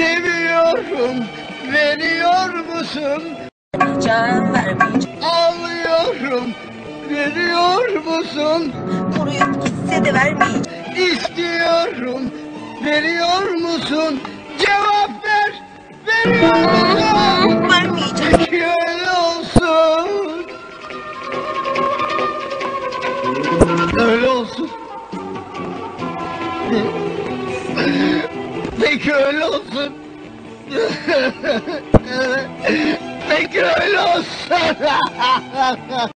İstiyorum, veriyor musun? Vermeyeceğim, vermeyeceğim. Ağlıyorum, veriyor musun? Koruyup gitse de vermeyeceğim. İstiyorum, veriyor musun? Cevap ver, veriyor musun? Vermeyeceğim. Peki öyle olsun. Öyle olsun. Peki öyle olsun. Peki öyle olsun.